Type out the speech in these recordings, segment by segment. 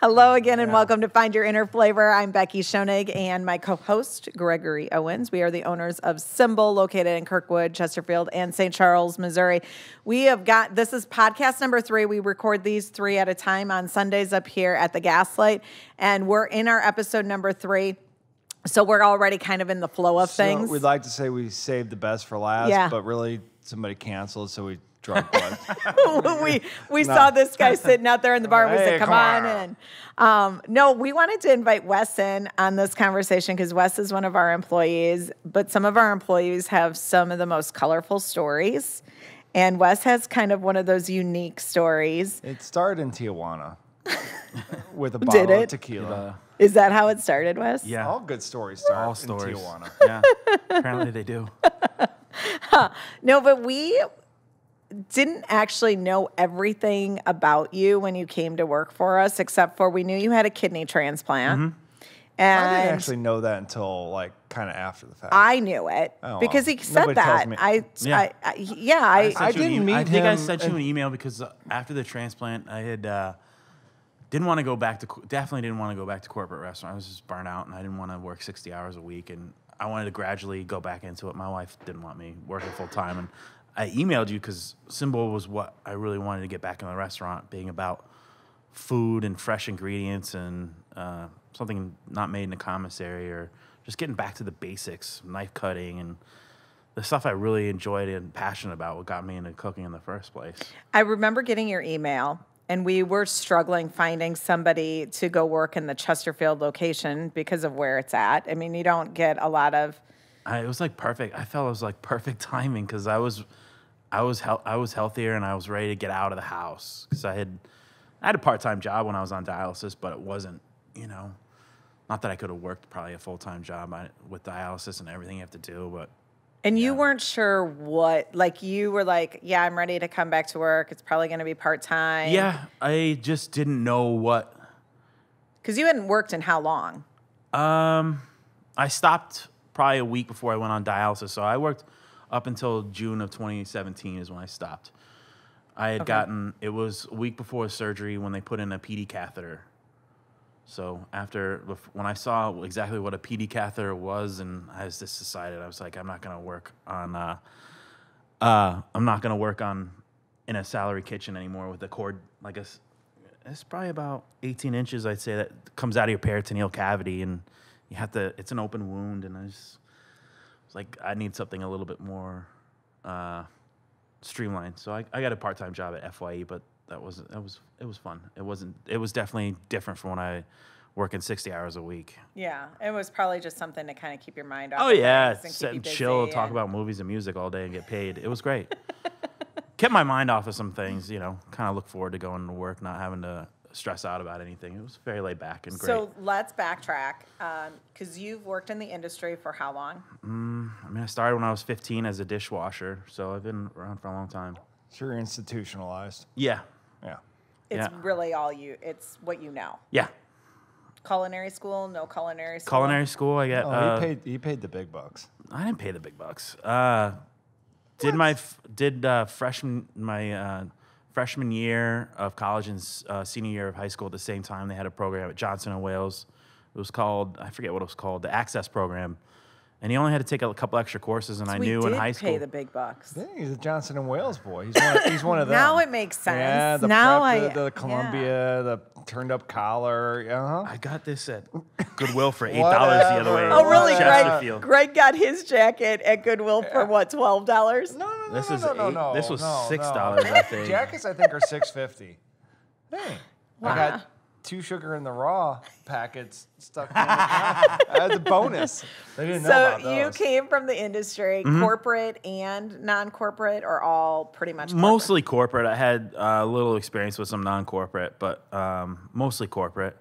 Hello again and welcome to Find Your Inner Flavor. I'm Becky Schoenig and my co-host Gregory Owens. We are the owners of SymBowl located in Kirkwood, Chesterfield, and St. Charles, Missouri. We have got this is podcast number three. We record these three at a time on Sundays up here at the Gaslight, and we're in our episode number three. So we're already kind of in the flow of So things. we'd like to say we saved the best for last, Yeah. but really somebody canceled, so we drunk blood. we we saw this guy sitting out there in the bar. We said, "Come, come on on." in." Um, no, we wanted to invite Wes in on this conversation because Wes is one of our employees. But some of our employees have some of the most colorful stories, and Wes has kind of one of those unique stories. it started in Tijuana with a Did bottle it? of tequila. Is that how it started, Wes? Yeah. All good stories start All in stories. Tijuana. Yeah. Apparently they do. No, but we didn't actually know everything about you when you came to work for us, except for we knew you had a kidney transplant. Mm-hmm. I didn't actually know that until like kind of after the fact. I knew it Oh, because well. he said Nobody tells that. me. I, Yeah. I, I, yeah, I, sent I didn't e- meet I think I sent you an email because uh, after the transplant, I had uh, didn't want to go back to definitely didn't want to go back to corporate restaurant. I was just burnt out, and I didn't want to work sixty hours a week, and I wanted to gradually go back into it. My wife didn't want me working full time, and I emailed you because SymBowl was what I really wanted to get back in the restaurant, being about food and fresh ingredients and uh, something not made in a commissary or just getting back to the basics, knife cutting and the stuff I really enjoyed and passionate about. What got me into cooking in the first place. I remember getting your email, and we were struggling finding somebody to go work in the Chesterfield location because of where it's at. I mean, you don't get a lot of. I, it was like perfect. I felt it was like perfect timing because I was, I was hel- I was healthier and I was ready to get out of the house because I had, I had a part time job when I was on dialysis, but it wasn't, you know, not that I could have worked probably a full time job with dialysis and everything you have to do, but And you weren't sure what, like, you were like, yeah, I'm ready to come back to work. It's probably going to be part time. yeah, I just didn't know what. Because you hadn't worked in how long? Um, I stopped probably a week before I went on dialysis, so I worked up until June of 2017 is when I stopped. I had gotten it was a week before surgery when they put in a PD catheter. So after when I saw exactly what a PD catheter was, and I just decided I was like, I'm not gonna work on, uh, uh, I'm not gonna work on in a salary kitchen anymore with a cord like a, it's probably about 18 inches, I'd say that comes out of your peritoneal cavity, and you have to. It's an open wound, and I just was like, I need something a little bit more uh, streamlined. So I, I got a part time job at FYE, but that was that was it was fun. It wasn't. It was definitely different from when I working 60 hours a week. Yeah, it was probably just something to kind of keep your mind off. Oh yeah, and sit and chill, busy talk about movies and music all day and get paid. It was great. Kept my mind off of some things, you know. Kind of look forward to going to work, not having to stress out about anything. It was very laid back and great. So let's backtrack because you've worked in the industry for how long? I mean, I started when I was 15 as a dishwasher, so I've been around for a long time. So you're institutionalized. Yeah, Yeah. It's Yeah. really all you. It's what you know. yeah. Culinary school, no culinary school. Culinary school, I got. Oh, uh, he paid. He paid the big bucks. I didn't pay the big bucks. Uh, did my did uh, freshman my uh, freshman year of college and uh, senior year of high school at the same time. They had a program at Johnson and Wales. It was called I forget what it was called, the Access Program, and he only had to take a couple extra courses. And I knew in high school. pay school. the big bucks. Yeah, he's a Johnson and Wales boy. He's one. Of, he's one of them. Now it makes sense. Yeah, the Now prep, I- the, the Columbia, the turned up collar. Uh huh. I got this at Goodwill for eight dollars the other way. Oh, really? in Greg, Greg got his jacket at Goodwill for what, twelve dollars? No, no, no, This no, is no, no, eight- no. this was no, $6, no. I think. Jackets, I think, are six fifty. Dang. I got two sugar in the raw packets stuck in the That's a bonus. They didn't know So about those. you came from the industry, Mm-hmm. corporate and non-corporate, or all pretty much corporate? Mostly corporate. I had uh, a little experience with some non-corporate, but um, mostly corporate.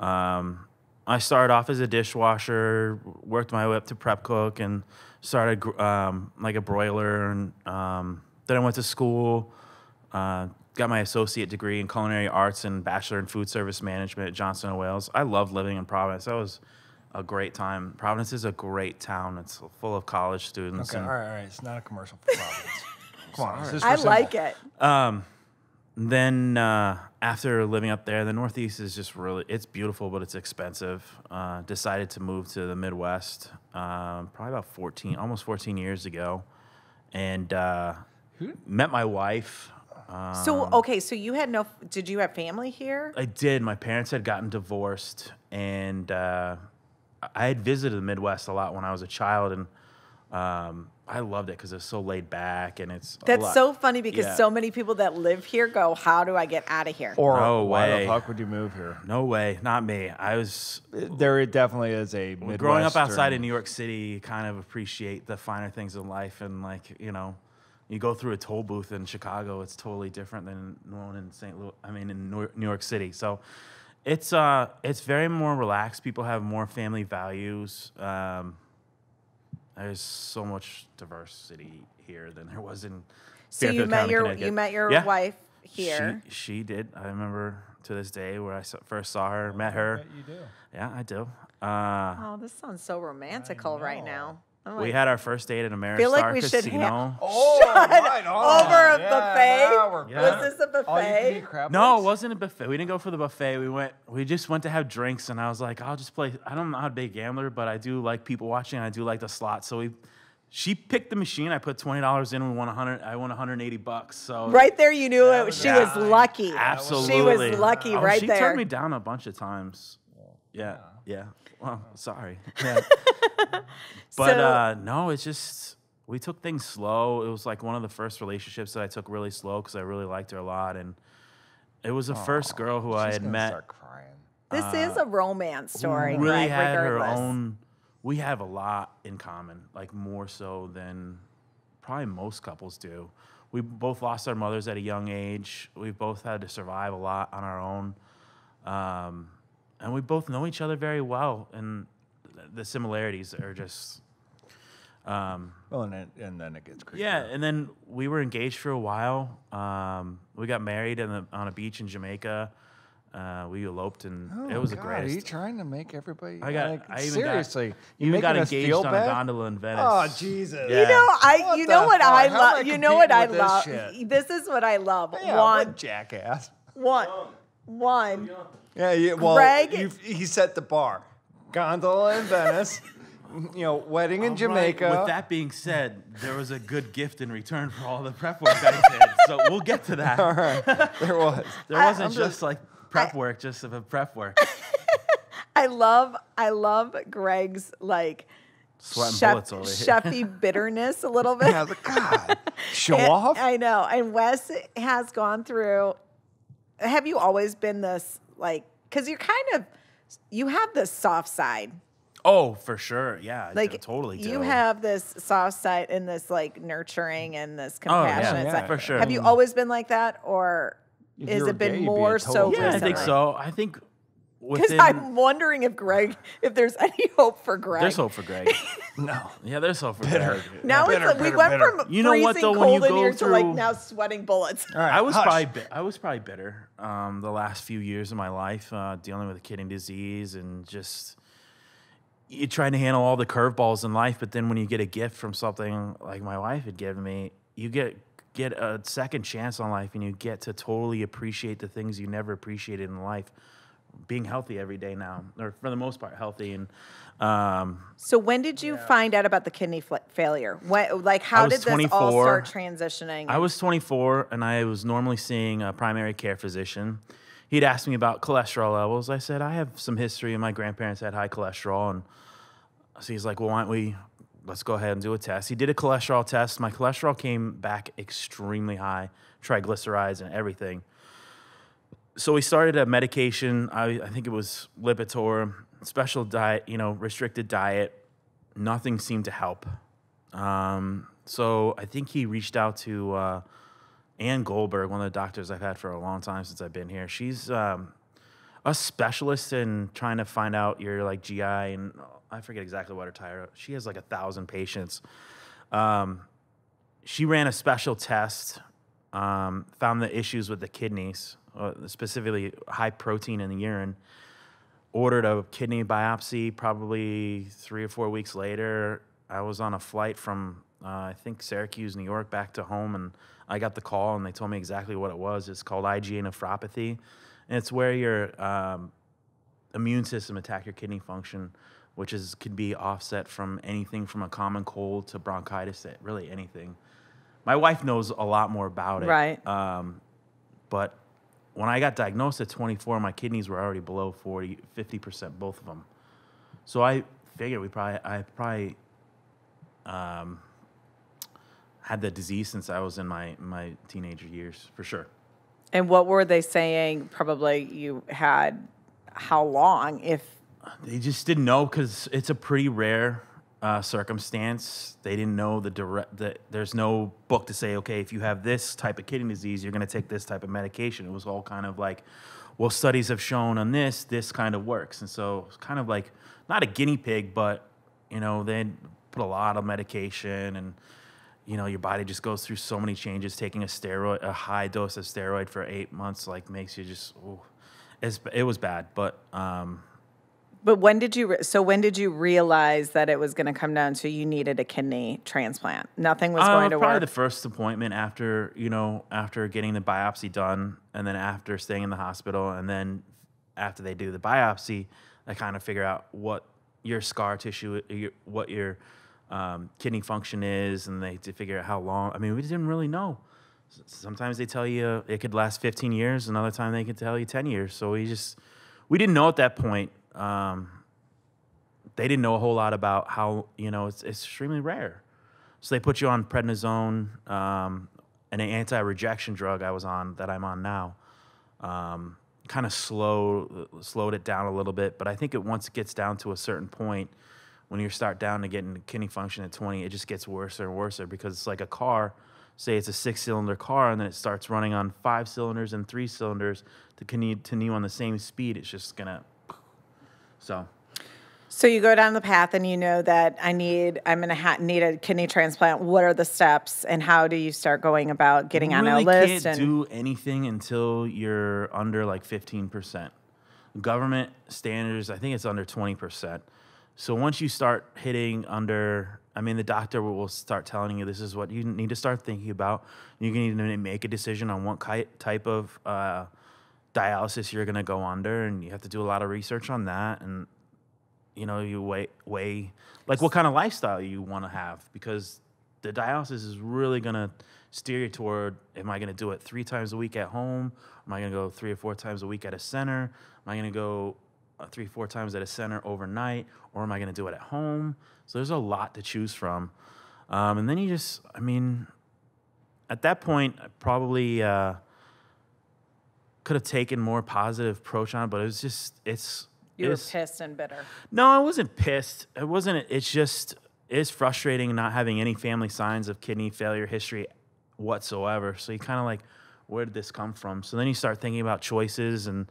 Um, I started off as a dishwasher, worked my way up to prep cook, and started um, like a broiler. And um, then I went to school, uh, got my associate degree in culinary arts and bachelor in food service management at Johnson and Wales. I loved living in Providence. That was a great time. Providence is a great town. It's full of college students. Okay, all and- right, all right. It's not a commercial for Providence. Come on, this is for I simple. like it. then uh, after living up there, the Northeast is just really it's beautiful, but it's expensive. Uh, decided to move to the Midwest um, probably about 14, almost 14 years ago, and uh, met my wife. So Um, okay, so you had no. Did you have family here? I did. My parents had gotten divorced, and uh, I had visited the Midwest a lot when I was a child, and um, I loved it because it's so laid back and it's. a That's lot- so funny because Yeah. so many people that live here go, "How do I get out of here?" Or No why way. the fuck would you move here? No way, not me. I was There definitely is a growing up outside of New York City. Kind of appreciate the finer things in life, and like you know, you go through a toll booth in Chicago. It's totally different than one in St. Louis. I mean, in New New York City. So. It's uh, it's very more relaxed. People have more family values. Um, there's so much diversity here than there was in. So you met County, your you met your Yeah. wife here. She, she did. I remember to this day where I first saw her, met her. Bet you do. Yeah, I do. Uh, oh, this sounds so romantical right now. I'm we had our first date at Ameristar Feel like we should Casino. have- Oh, right on. Over a Yeah, buffet? now we're Yeah. Was this a All you can buffet? No, it wasn't a buffet. We didn't go for the buffet. We went. We just went to have drinks, and I was like, I'll just play. I don't know how to be a gambler, but I do like people watching. I do like the slots. So we, she picked the machine. I put twenty dollars in. We won hundred. I won one hundred eighty bucks. So Right there, you knew it. was She nice. was lucky. absolutely, She was lucky Oh, right she there. She turned me down a bunch of times. Yeah, yeah. Well, sorry. Yeah. but So- uh, no, it's just we took things slow. It was like one of the first relationships that I took really slow because I really liked her a lot, and it was the first girl who I had met Start crying. This is a romance story, who really right? had her own. We have a lot in common, like more so than probably most couples do. We both lost our mothers at a young age. We both had to survive a lot on our own, um, and we both know each other very well. And the similarities are just um, Well, and, it, and then it gets creepy. yeah, and then we were engaged for a while. Um, we got married in the, on a beach in Jamaica. Uh, we eloped, and Oh, it was the God, Are you greatest. trying to make everybody? I got. like, I even seriously. got, you even got engaged on bad? a gondola in Venice. Oh Jesus! Yeah. You know, I. What you know what fuck? I love. You know what I love. this? This is what I love. Yeah, one, what jackass. one, one. Yeah, yeah. Well, Greg- he set the bar. Gondola in Venice. you know, wedding in All right, Jamaica. With that being said, there was a good gift in return for all the prep work I did. So we'll get to that. All right, there was. There wasn't I'm just, just- like prep work, just of a prep work. I love. I love Greg's like. Sweating chef, bullets over here. chefy bitterness a little bit. Yeah, I was like, God, show And- off. I know. And Wes has gone through. Have you always been this like? Because you're kind of, you have this soft side. Oh, for sure. Yeah, Like do- totally do. You have this soft side and this like nurturing and this Oh, yeah, compassionate yeah, side. for sure. Have you always been like that, or If is it been gay, you'd be more so? dick. Yeah, I think so. I think Because I'm wondering if Greg, if there's any hope for Greg. there's hope for Greg. no. Yeah, there's hope for Bitter. Greg. Now Bitter, it's like we went bitter. from You know what, freezing though, when you cold in go here to like now sweating bullets. All right, I was hush. probably bi- I was probably bitter um, the last few years of my life, uh, dealing with a kidney disease and just you trying to handle all the curveballs in life. But then when you get a gift from something like my wife had given me, you get get a second chance on life, and you get to totally appreciate the things you never appreciated in life. Being healthy every day now, or for the most part, healthy and. Um, So when did you find out about the kidney fl- failure? When, like, how did this all start transitioning? I was 24 and I was normally seeing a primary care physician. He'd asked me about cholesterol levels. I said, I have some history, and my grandparents had high cholesterol. And so he's like, Well, why don't we, let's go ahead and do a test. He did a cholesterol test. My cholesterol came back extremely high, triglycerides and everything. So we started a medication. I, I think it was Lipitor, special diet, you know, restricted diet. Nothing seemed to help. Um, so I think he reached out to uh, Ann Goldberg, one of the doctors I've had for a long time since I've been here. She's um, a specialist in trying to find out your like GI and I forget exactly what her title. She has like a thousand patients. Um, she ran a special test, um, found the issues with the kidneys, uh, specifically high protein in the urine. Ordered a kidney biopsy. Probably three or four weeks later, I was on a flight from uh, I think Syracuse, New York, back to home, and I got the call, and they told me exactly what it was. It's called IgA nephropathy, and it's where your um, immune system attack your kidney function, which is could be offset from anything from a common cold to bronchitis, to really anything. My wife knows a lot more about it, Right. Um, but when I got diagnosed at 24, my kidneys were already below 40, 50 percent, both of them. So I figured we probably, I probably um, had the disease since I was in my my teenager years, for sure. And what were they saying? Probably you had how long? If They just didn't know because it's a pretty rare uh, circumstance. They didn't know the direct. that there's no book to say, okay, if you have this type of kidney disease, you're going to take this type of medication. It was all kind of like, well, studies have shown on this, this kind of works, and so it's kind of like not a guinea pig, but you know, they put a lot of medication and. You know, your body just goes through so many changes. Taking a steroid, a high dose of steroid for eight months, like makes you just, it was bad. But um, but when did you? Re- so when did you realize that it was going to come down to you needed a kidney transplant? Nothing was Uh, going to probably work. the first appointment after you know after getting the biopsy done, and then after staying in the hospital, and then after they do the biopsy, they kind of figure out what your scar tissue, your, what your um, kidney function is, and they to figure out how long. I mean, we didn't really know. Sometimes they tell you it could last 15 years, another time they could tell you 10 years. So we just we didn't know at that point. Um, they didn't know a whole lot about how you know it's, it's extremely rare. So they put you on prednisone, um, an anti-rejection drug I was on that I'm on now. Um, kind of slow slowed it down a little bit, but I think it once it gets down to a certain point, when you start down to getting kidney function at 20, it just gets worse and worse because it's like a car. Say it's a six-cylinder car, and then it starts running on five cylinders and three cylinders to continue on the same speed. It's just gonna. So So you go down the path and you know that I need I'm going to ha- need a kidney transplant. What are the steps and how do you start going about getting on really a list? can't and do anything until you're under like 15%. Government standards, I think it's under 20%. So once you start hitting under, I mean, the doctor will will start telling you this is what you need to start thinking about. You need to make a decision on what ki- type of uh, dialysis you're going to go under, and you have to do a lot of research on that. And you know, you weigh, weigh like what kind of lifestyle you want to have because the dialysis is really going to steer you toward am I going to do it three times a week at home? Am I going to go three or four times a week at a center? Am I going to go uh, three, four times at a center overnight? Or am I going to do it at home? So there's a lot to choose from. Um, and then you just, I mean, at that point, probably uh, could have taken more positive approach on it, but it was just, it's, you were pissed and bitter. no, I wasn't pissed. It wasn't. It's just it's frustrating not having any family signs of kidney failure history whatsoever. So you kind of like, where did this come from? So then you start thinking about choices and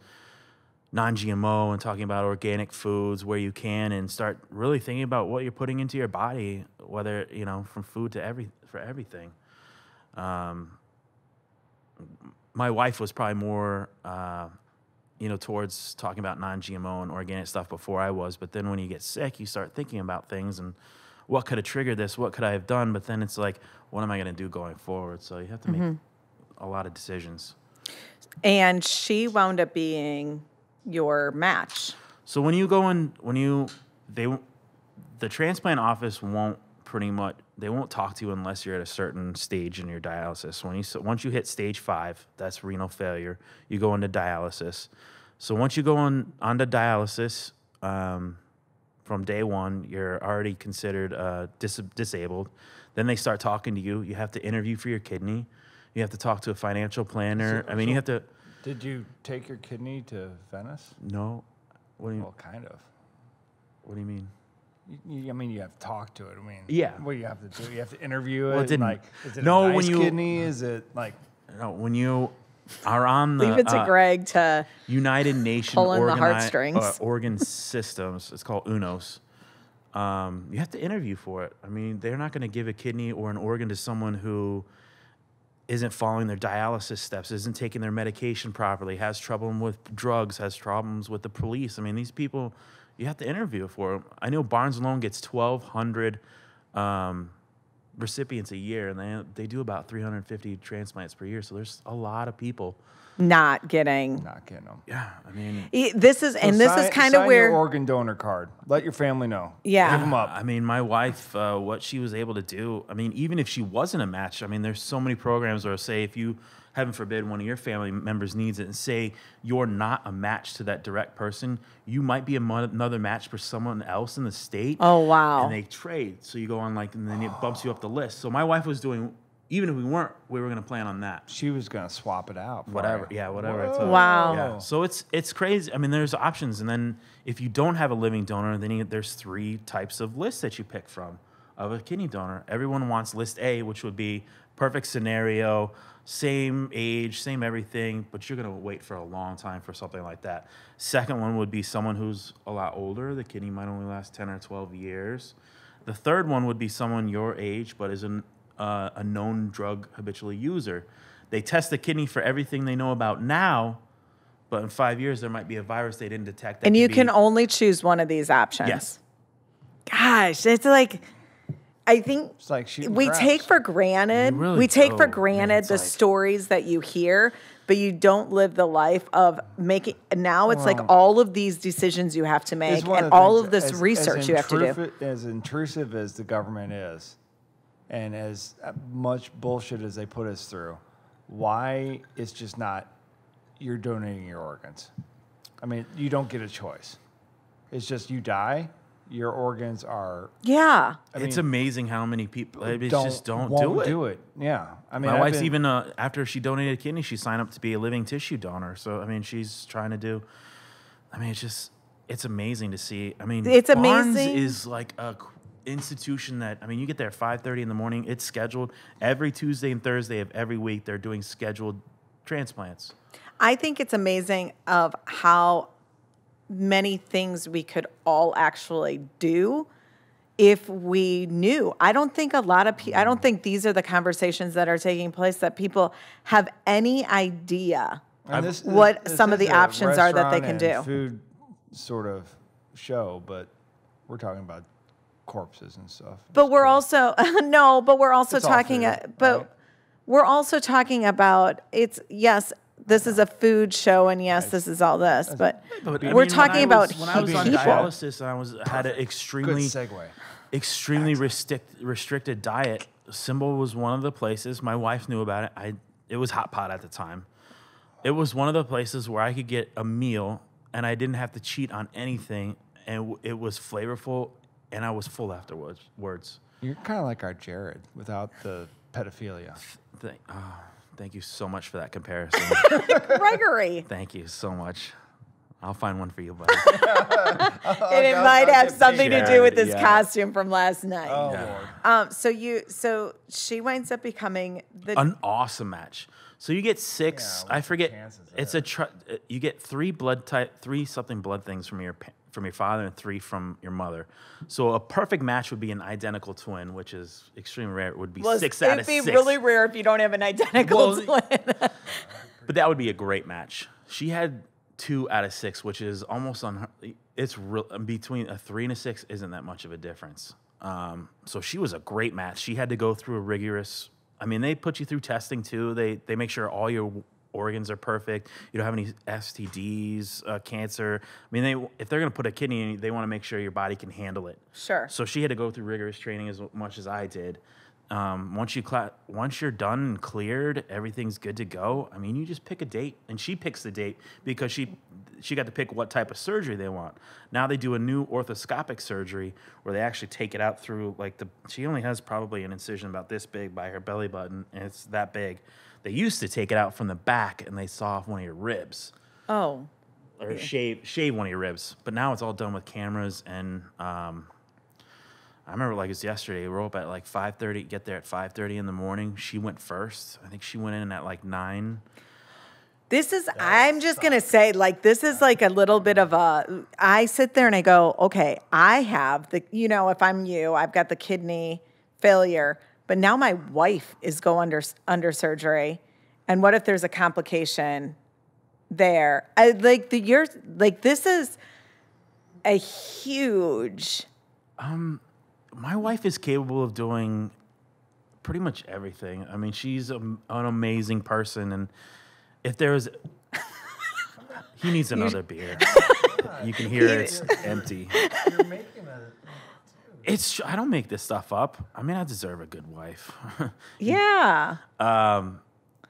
non-GMO and talking about organic foods where you can, and start really thinking about what you're putting into your body, whether you know from food to every for everything. Um, my wife was probably more. Uh, you know, towards talking about non-GMO and organic stuff before I was. But then when you get sick, you start thinking about things and what could have triggered this? What could I have done? But then it's like, what am I going to do going forward? So you have to make a lot of decisions. And she wound up being your match. So when you go in, when you they, the transplant office won't pretty much they won't talk to you unless you're at a certain stage in your dialysis. When you once you hit stage five, that's renal failure. You go into dialysis. So once you go on onto dialysis, um, from day one, you're already considered uh, dis- disabled. Then they start talking to you. You have to interview for your kidney. You have to talk to a financial planner. So- I mean, you have to. Did you take your kidney to Venice? No. What do you? Well, kind of. What do you mean? You, you, I mean, you have to talk to it. I mean, Yeah. What do you have to do? You have to interview Well, it it. didn't- like, is it No, a when nice you- kidney? Is it like? No, when you are on the Leave it to uh, Greg to United Nations Pull in the heartstrings. uh, organ systems, it's called UNOS. Um, you have to interview for it. I mean, they're not going to give a kidney or an organ to someone who isn't following their dialysis steps, isn't taking their medication properly, has trouble with drugs, has problems with the police. I mean, these people, you have to interview for them. I know Barnes Alone gets 1,200 um, recipients a year, and they they do about 350 transplants per year. So there's a lot of people. Not getting. Not getting them. Yeah, I mean, E- This is, and this is kind of sign where. your organ donor card. Let your family know. Yeah. Give them up. I mean, my wife, uh, what she was able to do. I mean, even if she wasn't a match, I mean, there's so many programs where say if you, heaven forbid, one of your family members needs it, and say you're not a match to that direct person, you might be a mo- another match for someone else in the state. Oh, wow. And they trade, so you go on like, and then it bumps you up the list. So my wife was doing. Even if we weren't, we were going to plan on that. She was gonna swap it out. for Whatever, you. yeah, whatever. It's Whoa. a- Wow. yeah. So it's it's crazy. I mean, there's options, and then if you don't have a living donor, then you, there's three types of lists that you pick from of a kidney donor. Everyone wants list A, which would be perfect scenario, same age, same everything, but you're gonna wait for a long time for something like that. Second one would be someone who's a lot older. The kidney might only last ten or twelve years. The third one would be someone your age, but is an, uh, a known drug habitually user. They test the kidney for everything they know about now, but in five years there might be a virus they didn't detect. that and you be- can only choose one of these options. Yes. Gosh, it's like, I think It's like we craps. take for granted, really we take for do. I mean, granted it's the like- stories that you hear, but you don't live the life of making. Now it's like all of these decisions you have to make and the all things of this as- research as you have to do. As intrusive as the government is, and as uh, much bullshit as they put us through, why it's just not you're donating your organs? I mean, you don't get a choice. It's just you die, your organs are. Yeah. I it's mean, amazing how many people it don't, just don't won't do it. do it. Yeah, I mean, My I've wife's been- even uh, after she donated a kidney, she signed up to be a living tissue donor. So I mean, she's trying to do. I mean, it's just it's amazing to see. I mean, It's Barnes amazing. is like a c- institution that I mean, you get there at five thirty in the morning. It's scheduled every Tuesday and Thursday of every week. They're doing scheduled transplants. I think it's amazing of how many things we could all actually do if we knew. I don't think a lot of people, I don't think these are the conversations that are taking place that people have any idea. This- what this some of the options are that they can and do. Food sort of show, but we're talking about corpses and stuff. But we're also no, but we're also It's talking food, uh, but right? we're also talking about it's yes, this is a food show and yes, this is all this, but But, we're mean, talking when I about was, when I was on people. dialysis and I was had an extremely segue. extremely restrict, restricted diet. SymBowl was one of the places my wife knew about it. I it was hot pot at the time. It was one of the places where I could get a meal and I didn't have to cheat on anything, and it was flavorful, and I was full afterwards. Words. You're kind of like our Jared without the pedophilia. Thank, oh, thank you so much for that comparison. Gregory. thank you so much. I'll find one for you, buddy. and it might have something to do with this yeah. costume from last night. Oh Yeah. Lord. Um, so you, so she winds up becoming the. an awesome match. So you get six. Yeah, I forget. It's a tr- uh, you get three blood type, three something blood things from your pa- from your father and three from your mother. So a perfect match would be an identical twin, which is extremely rare. It would be Well, six out of six. it'd be really rare if you don't have an identical Well, twin. But that would be a great match. She had two out of six, which is almost on. It's real between a three and a six isn't that much of a difference. Um, so she was a great match. She had to go through a rigorous. I mean, they put you through testing too. They they make sure all your organs are perfect. You don't have any STDs, uh, cancer. I mean, they if they're gonna put a kidney in, you, they want to make sure your body can handle it. Sure. So she had to go through rigorous training as much as I did. Um, once you cla- once you're done and cleared, everything's good to go. I mean, you just pick a date, and she picks the date because she she got to pick what type of surgery they want. Now they do a new orthoscopic surgery where they actually take it out through like the. She only has probably an incision about this big by her belly button, and it's that big. They used to take it out from the back, and they saw off one of your ribs oh, or shave shave one of your ribs. But now it's all done with cameras and um, I remember like it's yesterday. We roll up at like five thirty, get there at five thirty in the morning. She went first. I think she went in at like nine. This is, I'm just going to say, like, this is like a little bit of a. I sit there and I go, okay, I have the, you know, if I'm you, I've got the kidney failure, but now my wife is go under, under surgery. And what if there's a complication there? I like the, you're, like, this is a huge, um, My wife is capable of doing pretty much everything. I mean, she's a, an amazing person, and if there was, he needs another beer. You can hear it's empty. You're making a. It's I don't make this stuff up. I mean, I deserve a good wife. Yeah.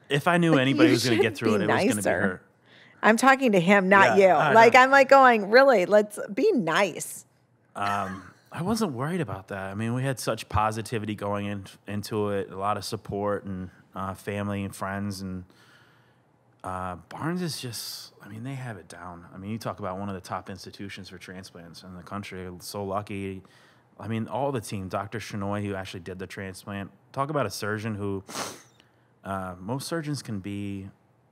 if I knew Like, anybody was going to get through it, be it was going to be her. I'm talking to him, not Yeah, you. Like know. I'm like going, really, let's be nice. I wasn't worried about that. I mean, we had such positivity going in, into it, a lot of support and uh, family and friends. And uh, Barnes is just, I mean, they have it down. I mean, you talk about one of the top institutions for transplants in the country. So lucky. I mean, all the team, Dr. Shenoy, who actually did the transplant, talk about a surgeon who uh, most surgeons can be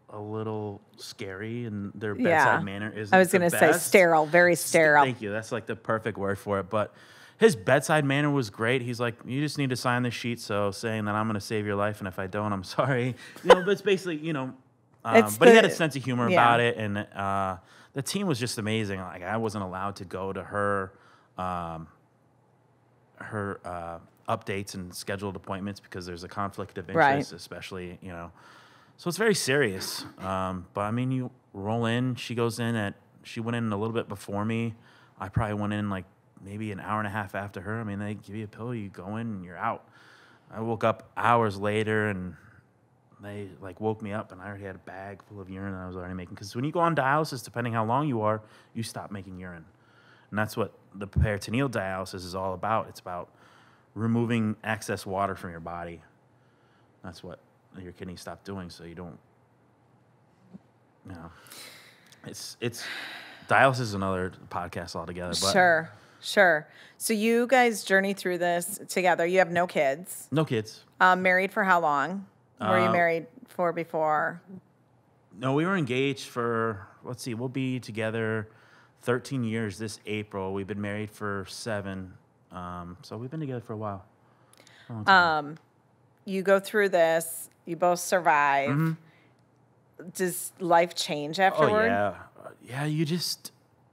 a little scary and their bedside Yeah. manner isn't I was going to say sterile, very St- sterile. Thank you. That's like the perfect word for it. But his bedside manner was great. He's like, you just need to sign this sheet, so saying that I'm going to save your life, and if I don't, I'm sorry. You know, but it's basically, you know. Um, but he had a sense of humor yeah. about it, and uh, the team was just amazing. Like I wasn't allowed to go to her, um, her uh, updates and scheduled appointments because there's a conflict of Right. interest, especially you know. So it's very serious. Um, but I mean, you roll in. She goes in at. She went in a little bit before me. I probably went in like maybe an hour and a half after her. I mean, they give you a pill, you go in, and you're out. I woke up hours later, and they like woke me up, and I already had a bag full of urine that I was already making. Because when you go on dialysis, depending how long you are, you stop making urine, and that's what the peritoneal dialysis is all about. It's about removing excess water from your body. That's what your kidneys stop doing, so you don't. You know, it's it's dialysis is another podcast altogether. But Sure, sure. So you guys journey through this together. You have no kids. no kids. Um, married for how long? Were you Uh, married for before? No, we were engaged for let's see, we'll be together 13 years this April. We've been married for seven, um, so we've been together for a while. A time. You go through this. You both survive. Does life change afterward? oh yeah, yeah. You just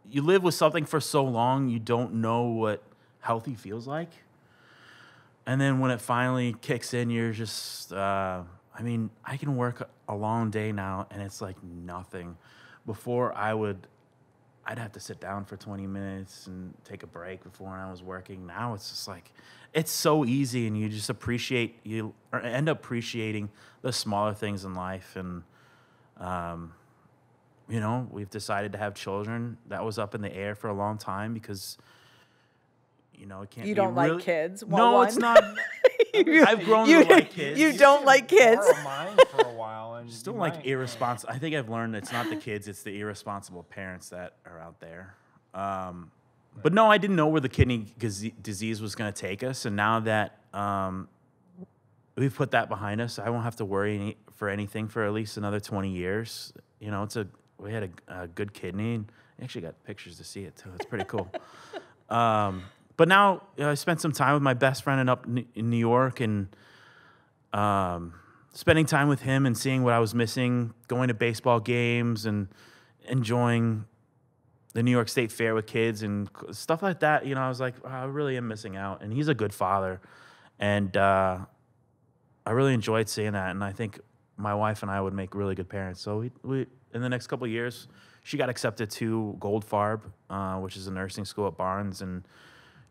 you live with something for so long, you don't know what healthy feels like, and then when it finally kicks in, you're just. Uh, I mean, I can work a long day now, and it's like nothing. Before I would I'd have to sit down for 20 minutes and take a break before I was working. Now it's just like it's so easy and you just appreciate you end up appreciating the smaller things in life and um you know, we've decided to have children. That was up in the air for a long time because you know, it can't You don't like really- kids? Well, No, one. it's not. I've grown you, to like kids. You don't like kids. Borrow mine for a while, and Still like might. irresponsible. I think I've learned it's not the kids; it's the irresponsible parents that are out there. Um, but no, I didn't know where the kidney disease was going to take us, and now that um, we've put that behind us, I won't have to worry any, for anything for at least another twenty years. You know, it's a we had a, a good kidney, and I actually got pictures to see it too. It's pretty cool. um, but now uh, I spent some time with my best friend in up in in New York, and um, spending time with him and seeing what I was missing, going to baseball games and enjoying the New York State Fair with kids and stuff like that. You know, I was like, wow, I really am missing out. And he's a good father, and uh, I really enjoyed seeing that. And I think my wife and I would make really good parents. So we, we in the next couple years, she got accepted to Goldfarb, uh, which is a nursing school at Barnes, and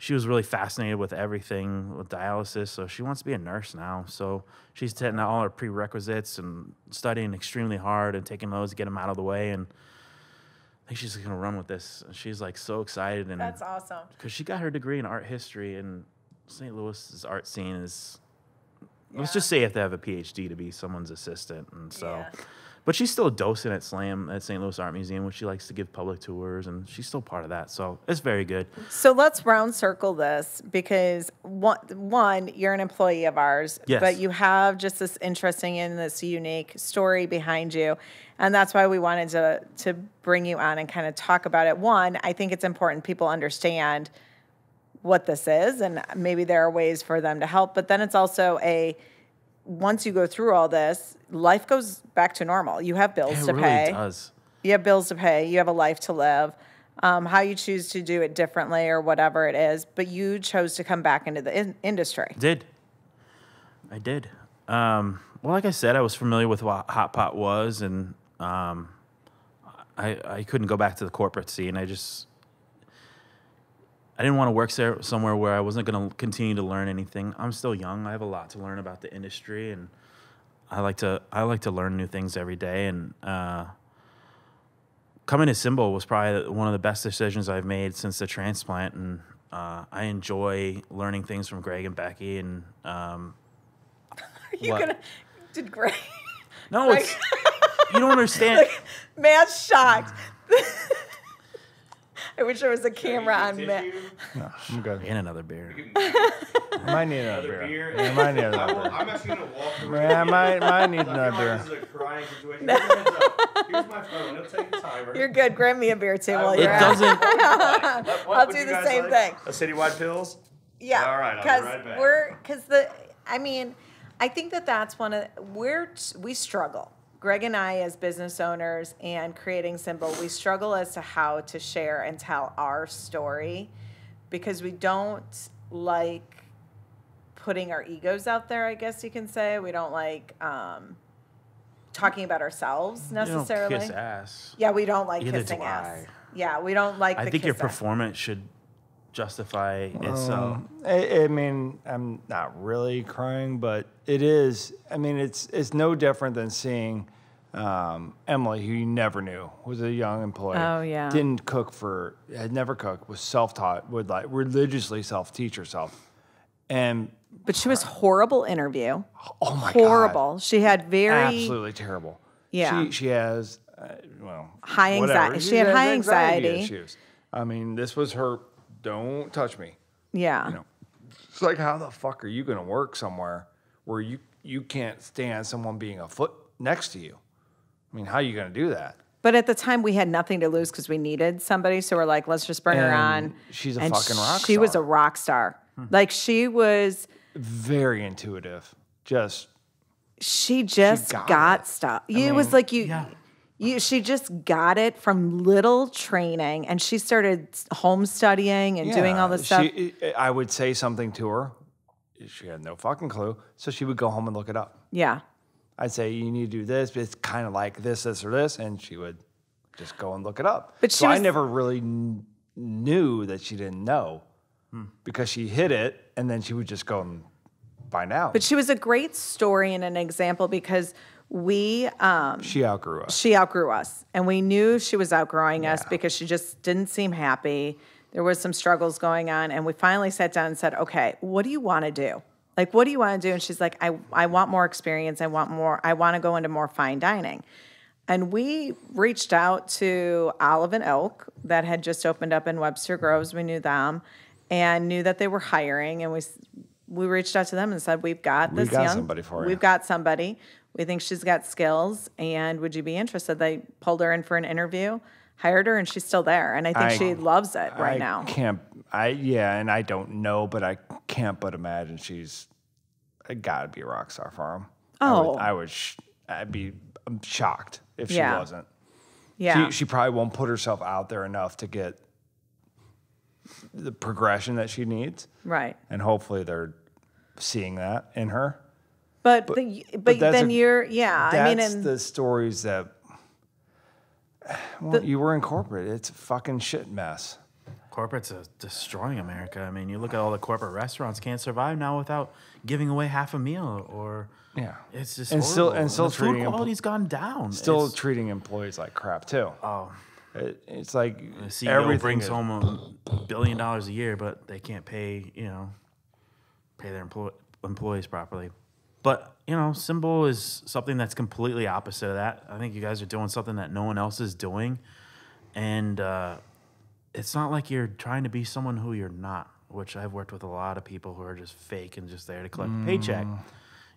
she was really fascinated with everything with dialysis. So she wants to be a nurse now. So she's taking all her prerequisites and studying extremely hard and taking those to get them out of the way. And I think she's gonna run with this. And She's like so excited and That's awesome. because she got her degree in art history and St. Louis's art scene is. Let's just say you have to have a PhD to be someone's assistant, and so. Yeah. But she's still a docent at SLAM at St. Louis Art Museum, which she likes to give public tours, and she's still part of that. So it's very good. So let's round circle this because one, one, you're an employee of ours, Yes. but you have just this interesting and this unique story behind you. And that's why we wanted to to bring you on and kind of talk about it. One, I think it's important people understand what this is and maybe there are ways for them to help, but then it's also a once you go through all this, life goes back to normal. You have bills It to really pay does. you have bills to pay, you have a life to live. Um, how you choose to do it differently or whatever it is, but you chose to come back into the in- industry. Did. I did. Um, well, like I said, I was familiar with what Hot Pot was, and um, I I couldn't go back to the corporate scene. I just I didn't want to work there somewhere where I wasn't going to continue to learn anything. I'm still young. I have a lot to learn about the industry, and I like to I like to learn new things every day. And uh, coming to SymBowl was probably one of the best decisions I've made since the transplant, and uh, I enjoy learning things from Greg and Becky. And um, Are you What? gonna? Did Greg? no, it's you don't understand. Matt's shocked. I wish there was a camera on me. No, I'm good. and another beer. I might need another beer. beer. Yeah, I might need another beer. I'm actually gonna walk around. Yeah, I might, might need Like, another This beer. is a crying situation. Here's, a heads up. Here's my phone. It'll take a timer. You're good. Grab me a beer too while you're at doesn't. What- what I'll do the same like? thing. A citywide pills. Yeah. All right, I'll be Because right back. we're because the I mean, I think that that's one of we're we struggle. Greg and I, as business owners and creating SymBowl, we struggle as to how to share and tell our story because we don't like putting our egos out there. I guess you can say we don't like um, talking about ourselves necessarily. kiss ass. Yeah, we don't like Either kissing do ass. I. Yeah, we don't like. I the think your ass. performance should justify itself. Um, I, I mean, I'm not really crying, but it is. I mean, it's it's no different than seeing um, Emily, who you never knew, was a young employee. Oh, yeah. Didn't cook for, had never cooked, was self-taught, would like religiously self-teach herself, and But she was horrible interview. oh my horrible. She had very absolutely terrible. Yeah. she she has uh, well High whatever. anxi- she had high anxiety. issues. I mean, this was her. Don't touch me. yeah. you know, it's like how the fuck are you going to work somewhere where you you can't stand someone being a foot next to you? I mean, how are you going to do that? But at the time, we had nothing to lose because we needed somebody. So we're like, let's just bring her And on. she's a fucking rock She was a star. Hmm. rock star. Like she was. Very intuitive. Just She just got got, it. stuff. it was like you. Yeah. You, she just got it from little training, and she started home studying and doing all this stuff. She, I would say something to her. She had no fucking clue, so she would go home and look it up. yeah, I'd say you need to do this, but it's kind of like this, this, or this, and she would just go and look it up. But so she I never really kn- knew that she didn't know Hmm. because she hid it, and then she would just go and find out. but she was a great story and an example because we um, she outgrew us. she outgrew us. And we knew she was outgrowing us because she just didn't seem happy. There was some struggles going on. And we finally sat down and said okay what do you want to do? Like what do you want to do? And she's like i, I want more experience. I want more i want to go into more fine dining. And we reached out to Olive and Oak that had just opened up in Webster Groves. We knew them and knew that they were hiring. And we we reached out to them and said we've got this We got young somebody for you." we've got somebody. We think she's got skills, and would you be interested? They pulled her in for an interview, hired her, and she's still there. And I think I- she loves it right I now. can't. I yeah, and I don't know, but I can't but imagine she's got to be a rock star for him. I Oh. would, I would. Sh- I'd be I'm shocked if she Yeah. wasn't. Yeah, She, she probably won't put herself out there enough to get the progression that she needs, right. and hopefully they're seeing that in her. But the, but, that's then a- you're yeah. I mean, That's and the stories that. Well, you were in corporate. It's a fucking shit mess. Corporate's uh, destroying America. I mean, you look at all the corporate restaurants can't survive now without giving away half a meal or Yeah. it's just And still- and still the food treating empl- quality's gone down. Still It's- treating employees like crap too. oh, It, it's like the CEO everything brings is- home a billion dollars a year, but they can't pay you know pay their employ- employees properly. But you know, SymBowl is something that's completely opposite of that. I think you guys are doing something that no one else is doing, and uh, it's not like you're trying to be someone who you're not. Which I've worked with a lot of people who are just fake and just there to collect a paycheck. Mm.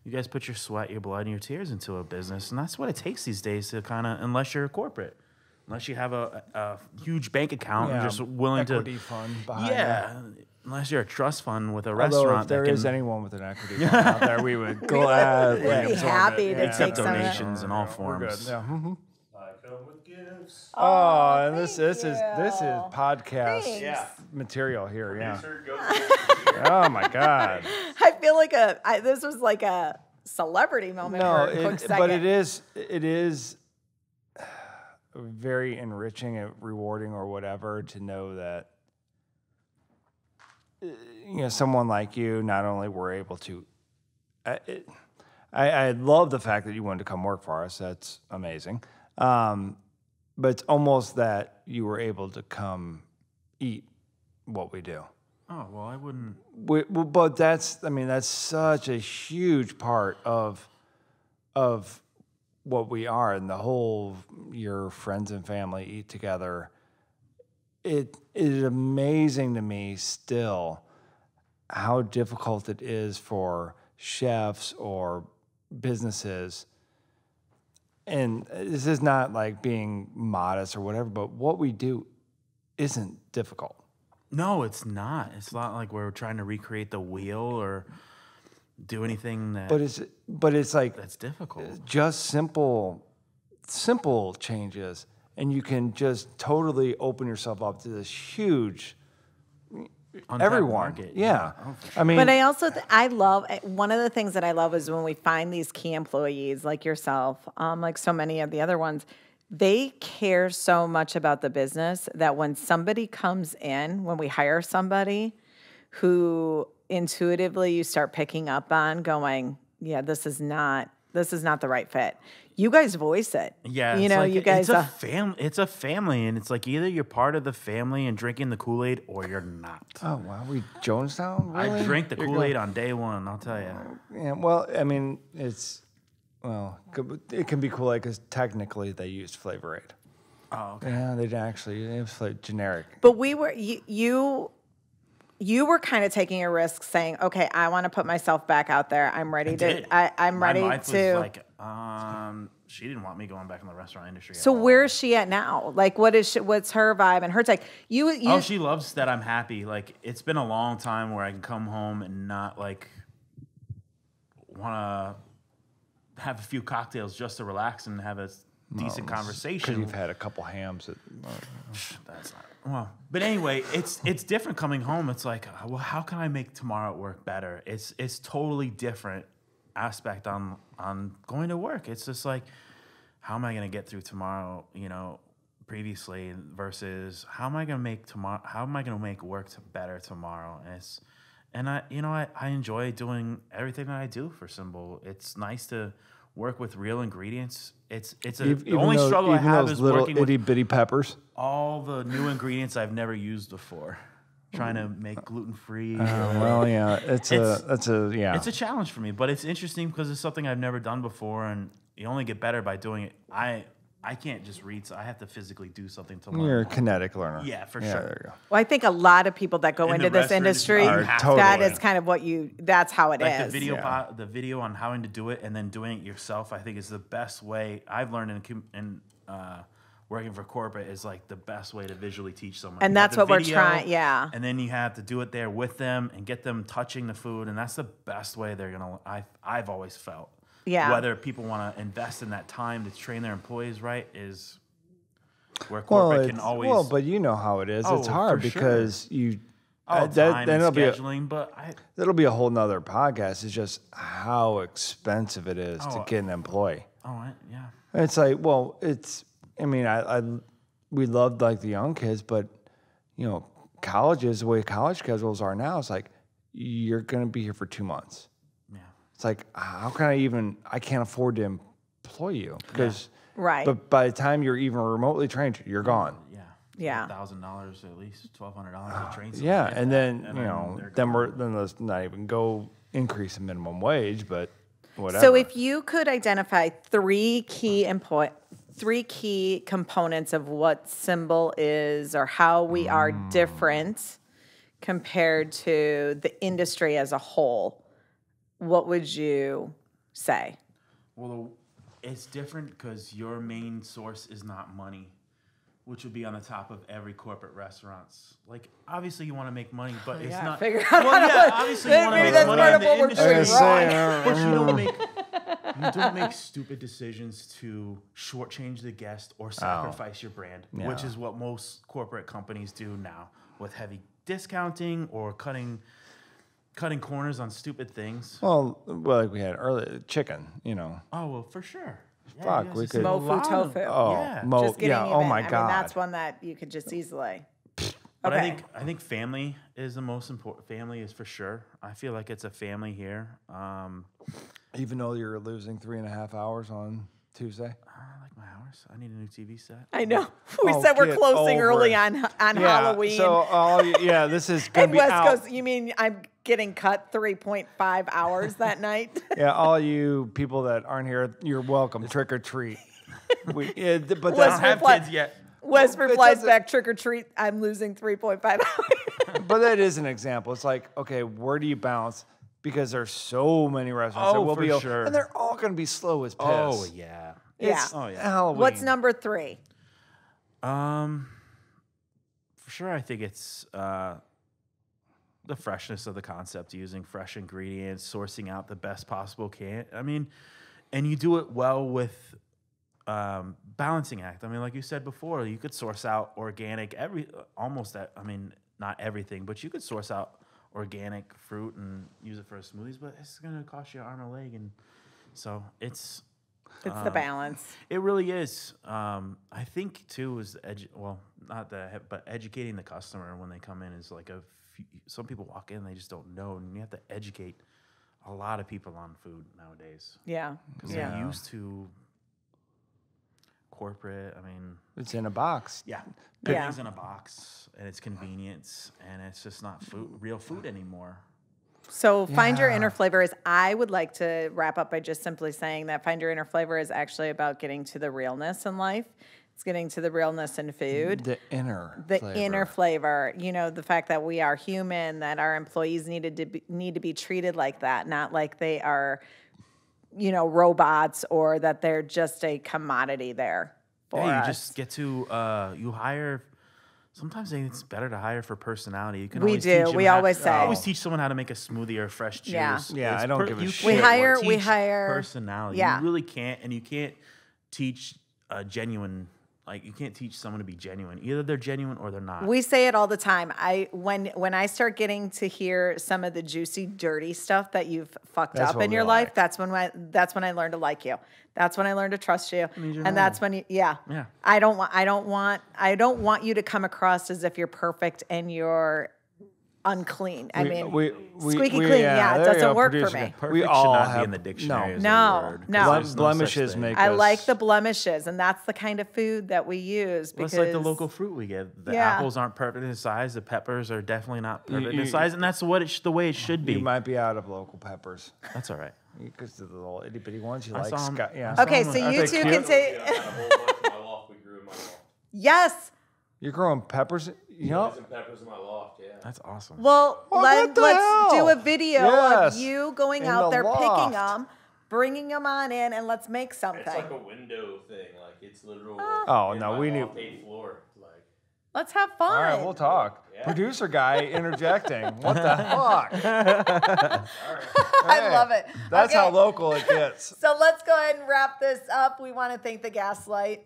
You guys put your sweat, your blood, and your tears into a business, and that's what it takes these days to kind of, unless you're a corporate, unless you have a, a huge bank account and Yeah, just willing to fund yeah, unless you're a trust fund with a Although restaurant if there that can is anyone with an equity fund out there, we would gladly We'd be absorb happy it. to Yeah. take accept some donations in all forms. Yeah. Mm-hmm. come with gifts. Oh, and this thank this is this is podcast Thanks. Material here. Yeah. Producer goes Oh my God. I feel like a I, this was like a celebrity moment No, for a it, second. but it is it is very enriching and rewarding or whatever to know that you know someone like you not only were able to I, it, I, I love the fact that you wanted to come work for us that's amazing um, but it's almost that you were able to come eat what we do Oh well, I wouldn't. we, well, but that's I mean that's such a huge part of of what we are and the whole your friends and family eat together. It is amazing to me still how difficult it is for chefs or businesses. And this is not like being modest or whatever, but what we do isn't difficult. No, it's not. It's not like we're trying to recreate the wheel or do anything that But it's but it's like that's difficult. just simple simple changes and you can just totally open yourself up to this huge Untapped everyone market. yeah Oh, for i mean But I also th- I love eh, one of the things that I love is when we find these key employees like yourself, um, like so many of the other ones. They care so much about the business that when somebody comes in, when we hire somebody who intuitively you start picking up on, going, yeah, this is not this is not the right fit. You guys voice it. Yeah, you know, like- you guys. It's a Uh, fam. It's a family, and it's like either you're part of the family and drinking the Kool Aid, or you're not. oh wow we jonestown really? I drank the Kool Aid on day one. I'll tell you. yeah, well i mean it's well it can be cool because technically they used flavor aid Oh, okay. yeah they didn't actually it was like generic But we were you you you were kind of taking a risk saying, "Okay, I want to put myself back out there. I'm ready to I, I'm My ready wife to Was like, um, she didn't want me going back in the restaurant industry. So where is she at now? Like what is she, what's her vibe and her take? You you Oh, she loves that I'm happy. Like it's been a long time where I can come home and not like want to have a few cocktails just to relax and have a decent because conversation. you've had a couple hams at, That's not well. But anyway, it's it's different coming home. It's like, uh, well, how can I make tomorrow at work better? It's it's totally different aspect on on going to work. It's just like, how am I going to get through tomorrow? You know, previously versus how am I going to make tomorrow? How am I going to make work to better tomorrow? And it's and I you know I, I enjoy doing everything that I do for SymBowl. It's nice to work with real ingredients. It's it's a Ev- the only though- struggle I even have those is little working with itty bitty peppers all the new ingredients I've never used before. Trying to make gluten free. Uh, well, yeah, it's, It's- a that's a yeah. It's a challenge for me, but it's interesting because it's something I've never done before, and you only get better by doing it. I I can't just read, so I have to physically do something to learn. You're a kinetic learner. Yeah, for yeah, sure. There you go. well, I think a lot of people that go In into this industry, industry, that to. is kind of what you that's how it is. like the video, Yeah. po- the video on how to do it, and then doing it yourself. I think is the best way I've learned in in uh, working for corporate is like the best way to visually teach someone. And You that's the what we're trying- yeah. And then you have to do it there with them and get them touching the food, and that's the best way they're gonna. I I've always felt. Yeah. Whether people want to invest in that time to train their employees right is where Well, corporate it's, can always. well, but you know how it is. Oh, it's hard for sure. because you. oh, uh, that, time then and it'll be a, scheduling, but I, that'll be a whole nother podcast. It's just how expensive it is Oh, to get an employee. oh, I, yeah. And it's like, well, it's. I mean, I, I we loved like the young kids, but you know, colleges the way college schedules are now, it's like you're going to be here for two months. Yeah. It's like, how can I even? I can't afford to employ you because. Right. But by the time you're even remotely trained, you're gone. Yeah. Yeah. Thousand dollars at least, twelve hundred dollars to train. Yeah, to get and then and you know, then we're then let's not even go increase the minimum wage, but whatever. So if you could identify three key employ three key components of what SymBowl is or how we are Mm. different compared to the industry as a whole, what would you say? Well, it's different because your main source is not money, which would be on the top of every corporate restaurants. Like, obviously, you want to make money, but it's yeah, not. figure out well, how to- yeah, obviously, you want to make that's money part in of the what we're industry, doing I was but you don't make you don't make stupid decisions to shortchange the guest or oh. sacrifice your brand, which is what most corporate companies do now with heavy discounting or cutting cutting corners on stupid things. Well, well, like we had earlier, chicken. You know. Oh well, for sure. Yeah, Fuck, you we could- Mofu lot of- tofu. Oh, Yeah. mo- just getting yeah. even. Oh my I god. mean, that's one that you could just easily. But Okay. I think I think family is the most important. Family is for sure. I feel like it's a family here. Um, Even though you're losing three and a half hours on Tuesday. I like my hours. I need a new TV set. I know. We Oh, said we're closing over early on on Yeah, Halloween. So all yeah, this is gonna and be West out. goes, you mean I'm getting cut 3.5 hours that night? Yeah, all you people that aren't here, you're welcome. Trick or treat. We, yeah, but I Let's don't that's, have reply- kids yet. Wes it replies doesn't- back, trick or treat, I'm losing 3.5 hours. but that is an example. It's like, okay, where do you balance? Because there's so many restaurants that Oh, will be for open, sure. and they're all going to be slow as piss. Oh yeah. yeah. Oh yeah. Halloween. What's number three? Um, for sure, I think it's uh, the freshness of the concept, using fresh ingredients, sourcing out the best possible can. I mean, and you do it well with um, balancing act. I mean, like you said before, you could source out organic every almost. That, I mean, not everything, but you could source out organic fruit and use it for smoothies. But it's gonna cost you an arm and a leg, and so it's It's Um, the balance. it really is. Um, I think too is edu- well, not that, but educating the customer when they come in is like a. Few, some people walk in, they just don't know, and you have to educate a lot of people on food nowadays Yeah. because Yeah. they're used to corporate. I mean, It's in a box. yeah, Yeah. in a box, and it's convenience, and it's just not food, real food anymore. So find your inner flavor is I would like to wrap up by just simply saying that find your inner flavor is actually about getting to the realness in life. It's getting to the realness in food. The inner. the flavor. inner flavor you know the fact that we are human that our employees needed to be, need to be treated like that not like they are you know robots or that they're just a commodity there for yeah, you us. just get to uh, you hire. Sometimes it's better to hire for personality. You can We always do. Teach We always you say. always teach someone how to make a smoothie or a fresh juice. Yeah. Yeah, I don't give a you shit We can't hire- we hire- personality. yeah. You really can't, and you can't teach a genuine. Like you can't teach someone to be genuine. Either they're genuine or they're not. we say it all the time i when when i start getting to hear some of the juicy dirty stuff that you've fucked That's up in we your life like. that's when I, that's when i learn to like you that's when i learn to trust you and that's when you yeah Yeah. i don't want i don't want i don't want you to come across as if you're perfect and you're unclean i We- mean we- we- squeaky we- clean yeah, it doesn't go, work for me. Perfect we should all not have be in the dictionary. No, word, 'cause no. Blem- there's no blemishes thing. make I us- like the blemishes, and that's the kind of food that we use Well, because it's like the local fruit we get. The Yeah. apples aren't perfect in size. The peppers are definitely not perfect you- in size, and that's what it sh- the way it should be. You might be out of local peppers. That's all right. Because the little itty bitty ones you I like. saw 'em- Scott, yeah. I saw Okay, 'em so you they two can say Yeah, I had a whole bunch in my loft we grew in my loft. yes. You're growing peppers. You know, Some peppers in my loft, yeah. That's awesome. Well, oh, Well, let let's do a video Yes, of you going in out the there picking them, bringing them on in, and let's make something. It's like a window thing. Like it's literal. Ah. Oh, in no, we need- loft eighth floor. Like let's have fun. all right, we'll talk. Yeah. Producer guy interjecting. What the fuck? I Hey, love it. That's how local it gets. So let's go ahead and wrap this up. We want to thank the Gaslight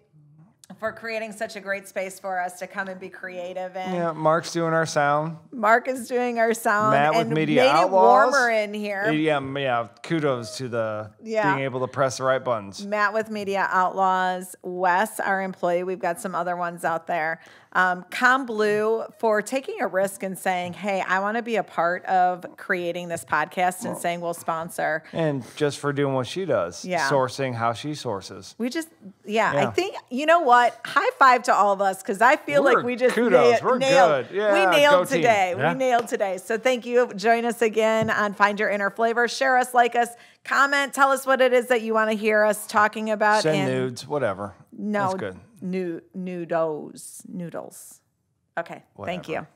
for creating such a great space for us to come and be creative in. Yeah, Mark's doing our sound. Mark is doing our sound Matt with and Media made Outlaws. it warmer in here. Yeah, yeah. Kudos to the Yeah. being able to press the right buttons. Matt with Media Outlaws, Wes, our employee. We've got some other ones out there. Um, Com Blue for taking a risk and saying, "Hey, I want to be a part of creating this podcast," and saying we'll sponsor. And just for doing what she does, Yeah. sourcing how she sources. We just, yeah, I think you know what? High five to all of us because I feel We're like we just kudos. na- We're nailed. good. Yeah, we nailed today. Yeah. We nailed today. So thank you. Join us again on Find Your Inner Flavor. Share us, like us, comment, tell us what it is that you want to hear us talking about. Send and nudes, whatever. No, That's good. Nu- noodles, noodles. Okay, thank you. Whatever.